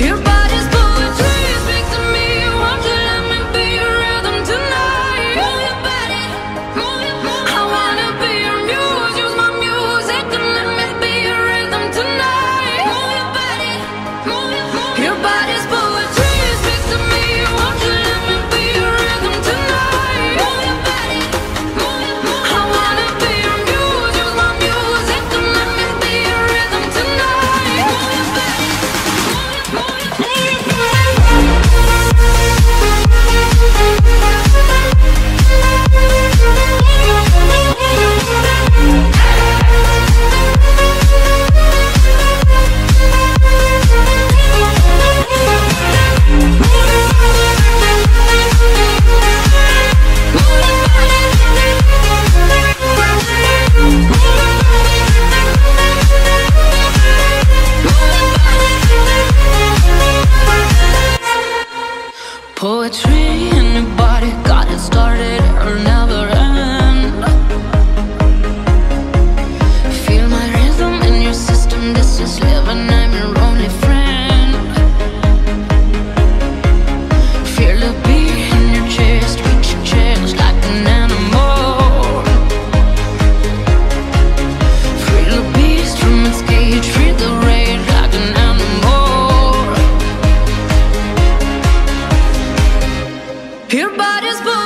Your Poetry in your body got it started or never Your body's.